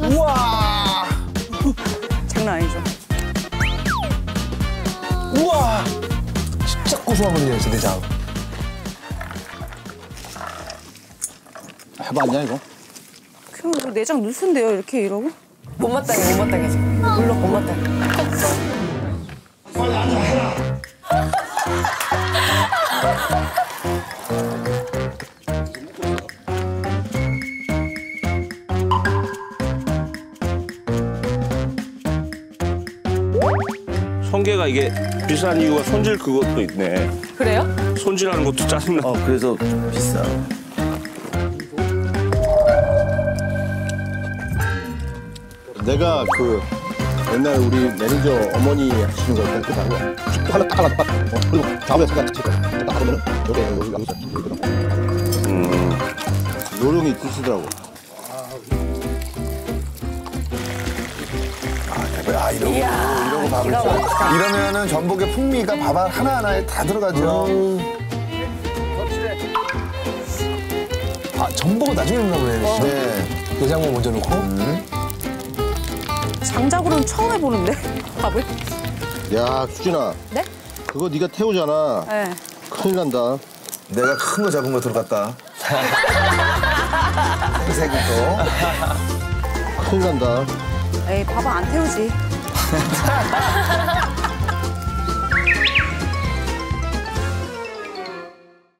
우와. 장난 아니죠. 우와. 진짜 고소하거든요, 저 내장. 해봤냐 이거? 그럼 이거 내장 누슨데요 이렇게 이러고? 못마땅해, 못마땅해. 지금. 물론 못마땅해. 성게가 이게 비싼 이유가 손질 그것도 있네. 그래요? 손질하는 것도 짜증나. 어 그래서 비싸. 내가 그 옛날 우리 매니저 어머니 하시는 거 이렇게 하나 딱 하나 딱 어, 그리고 좌우에 잠깐 딱 칠까 딱 하면은 여기 여기 여기 있어 음. 요령이 있으시더라고 아, 이런 거, 이런 거 밥을 줘. 이러면은 전복의 풍미가 밥 하나하나에 다 들어가죠. 아, 전복은 나중에 넣나 보네. 네. 내장만 먼저 넣고. 장작으로는 처음 해보는데 밥을? 야 수진아 네? 그거 네가 태우잖아 네. 큰일 난다 내가 큰거 작은 거 들어갔다. 생색이 또. 큰일 난다 에이 밥은 안 태우지.